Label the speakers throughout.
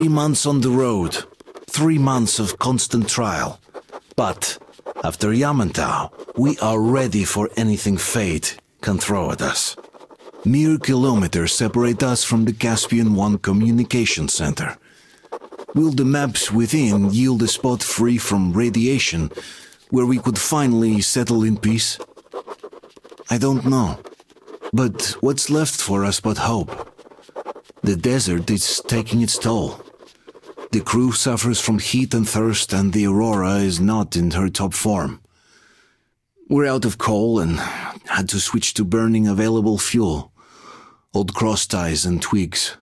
Speaker 1: Three months on the road, three months of constant trial. But after Yamantau, we are ready for anything fate can throw at us. Mere kilometers separate us from the Caspian One communication center. Will the maps within yield a spot free from radiation where we could finally settle in peace? I don't know. But what's left for us but hope? The desert is taking its toll. The crew suffers from heat and thirst, and the Aurora is not in her top form. We're out of coal and had to switch to burning available fuel old cross ties and twigs.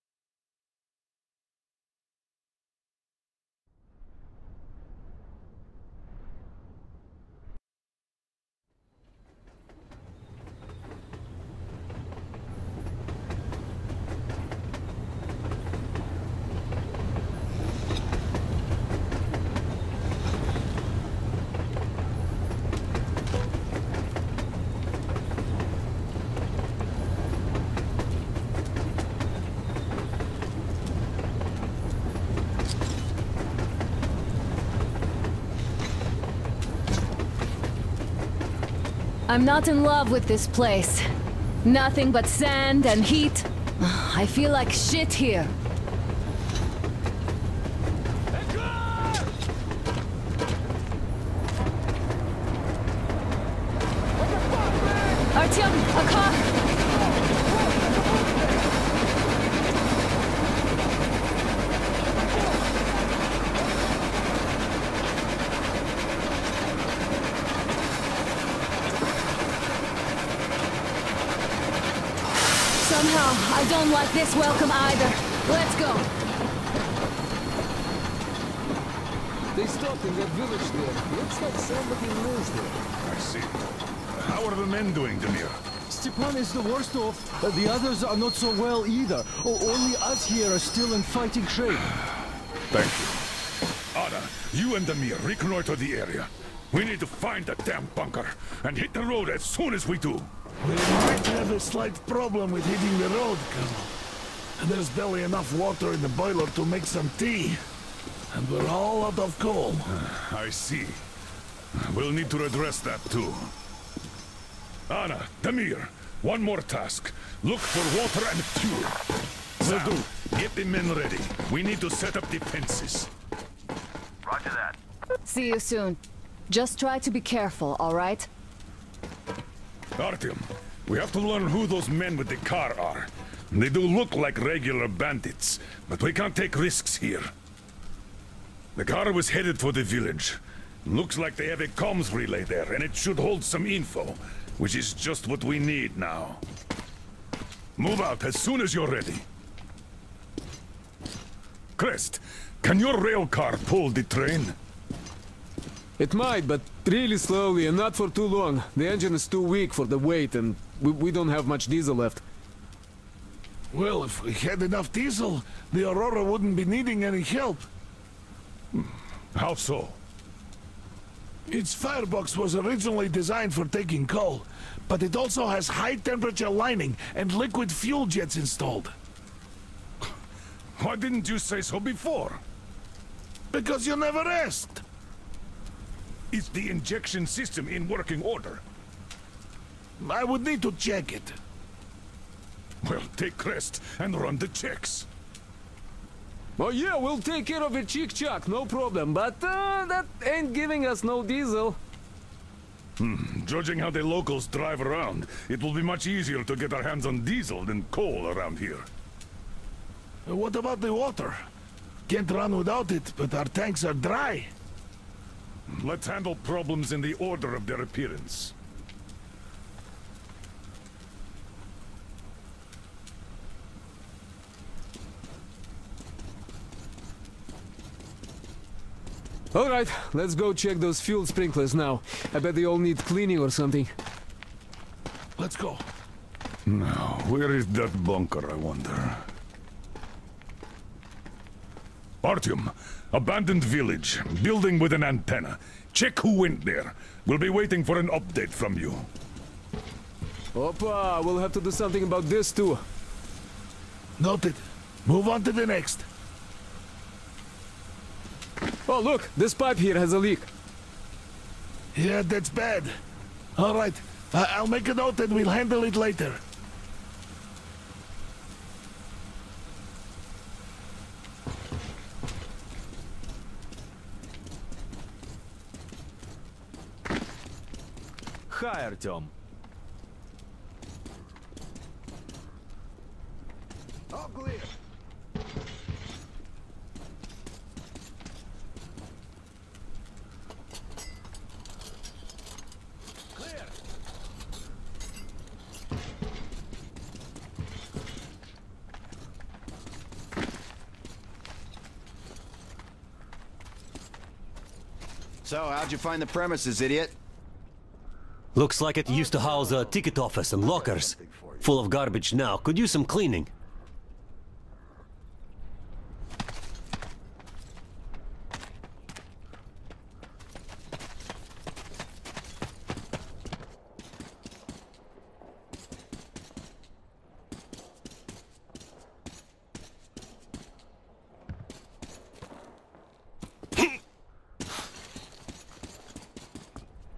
Speaker 2: I'm not in love with this place. Nothing but sand and heat. I feel like shit here. Artyom, a car! Somehow, I don't like this welcome either. Let's go.
Speaker 3: They stopped in that village there. Looks like somebody lives there.
Speaker 4: I see. How are the men doing, Damir?
Speaker 3: Stepan is the worst off. Uh, the others are not so well either. O only us here are still in fighting shape.
Speaker 4: Thank you. Ada, you and Damir reconnoiter the area. We need to find the damn bunker and hit the road as soon as we do.
Speaker 5: We might have a slight problem with hitting the road, Colonel. And there's barely enough water in the boiler to make some tea. And we're all out of coal.
Speaker 4: I see. We'll need to address that too. Anna, Damir, one more task. Look for water and fuel. Will do. Get the men ready. We need to set up defenses.
Speaker 6: Roger that.
Speaker 2: See you soon. Just try to be careful, alright?
Speaker 4: Artyom, we have to learn who those men with the car are. They do look like regular bandits, but we can't take risks here. The car was headed for the village. Looks like they have a comms relay there, and it should hold some info, which is just what we need now. Move out as soon as you're ready. Krest, can your rail car pull the train?
Speaker 7: It might, but really slowly and not for too long. The engine is too weak for the weight and we, we don't have much diesel left.
Speaker 5: Well, if we had enough diesel, the Aurora wouldn't be needing any help. Hmm.
Speaker 4: How so?
Speaker 5: Its firebox was originally designed for taking coal, but it also has high-temperature lining and liquid fuel jets installed.
Speaker 4: Why didn't you say so before?
Speaker 5: Because you never asked.
Speaker 4: Is the injection system in working order?
Speaker 5: I would need to check it.
Speaker 4: Well, take Krest and run the checks.
Speaker 7: Oh yeah, we'll take care of it chick chuck, no problem. But uh, that ain't giving us no diesel. Hmm.
Speaker 4: Judging how the locals drive around, it will be much easier to get our hands on diesel than coal around here.
Speaker 5: What about the water? Can't run without it, but our tanks are dry.
Speaker 4: Let's handle problems in the order of their appearance.
Speaker 7: Alright, let's go check those fuel sprinklers now. I bet they all need cleaning or something.
Speaker 5: Let's go.
Speaker 4: Now, where is that bunker, I wonder? Artyom, abandoned village, building with an antenna. Check who went there. We'll be waiting for an update from you.
Speaker 7: Opa, we'll have to do something about this too.
Speaker 5: Noted. Move on to the next.
Speaker 7: Oh, look, this pipe here has a leak.
Speaker 5: Yeah, that's bad. All right, uh, I'll make a note and we'll handle it later.
Speaker 3: All clear.
Speaker 8: So, how'd you find the premises, idiot?
Speaker 9: Looks like it used to house a ticket office and lockers. Full of garbage now. Could use some cleaning.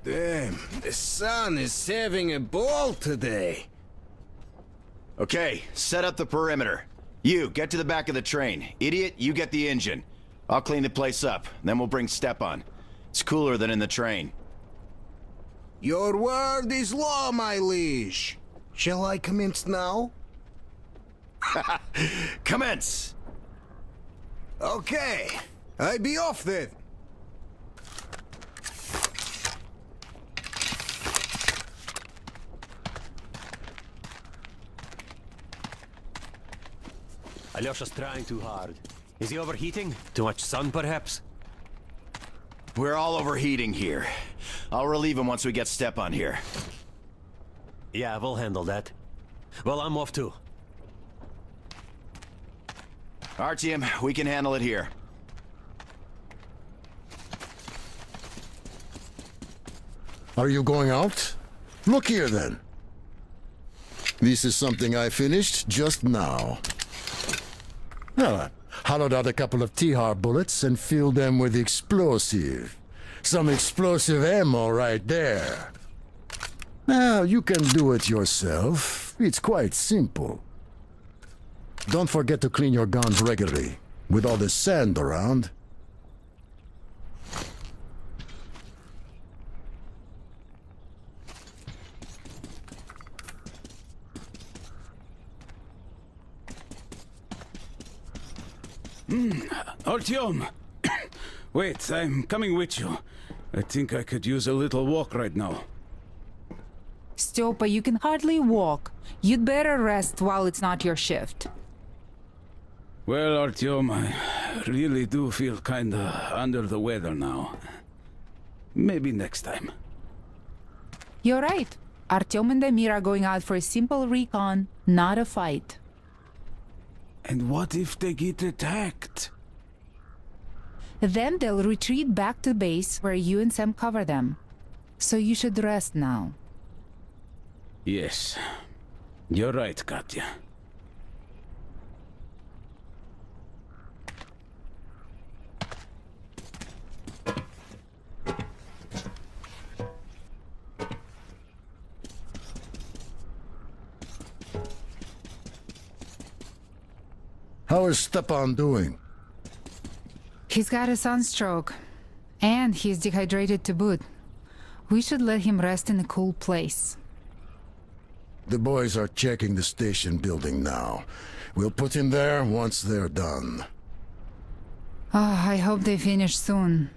Speaker 10: Damn, the sun is having a ball today.
Speaker 8: Okay, set up the perimeter. You, get to the back of the train. Idiot, you get the engine. I'll clean the place up, then we'll bring Stepan. It's cooler than in the train.
Speaker 10: Your word is law, my liege. Shall I commence now?
Speaker 8: Commence!
Speaker 10: Okay, I be off then.
Speaker 9: Alyosha's trying too hard. Is he overheating? Too much sun, perhaps?
Speaker 8: We're all overheating here. I'll relieve him once we get Stepan here.
Speaker 9: Yeah, we'll handle that. Well, I'm off too.
Speaker 8: Artyom, we can handle it here.
Speaker 11: Are you going out? Look here then. This is something I finished just now. Well, I hollowed out a couple of Tihar bullets and filled them with explosive. Some explosive ammo right there. Now, you can do it yourself. It's quite simple. Don't forget to clean your guns regularly. With all the sand around, Hmm.
Speaker 12: Artyom! Wait, I'm coming with you. I think I could use a little walk right now.
Speaker 13: Stiopa, you can hardly walk. You'd better rest while it's not your shift.
Speaker 12: Well, Artyom, I really do feel kinda under the weather now. Maybe next time.
Speaker 13: You're right. Artyom and Damir are going out for a simple recon, not a fight.
Speaker 12: And what if they get attacked?
Speaker 13: Then they'll retreat back to base where you and Sam cover them. So you should rest now.
Speaker 12: Yes. You're right, Katya.
Speaker 11: How is Stepan doing?
Speaker 13: He's got a sunstroke. And he's dehydrated to boot. We should let him rest in a cool place.
Speaker 11: The boys are checking the station building now. We'll put him there once they're done.
Speaker 13: Oh, I hope they finish soon.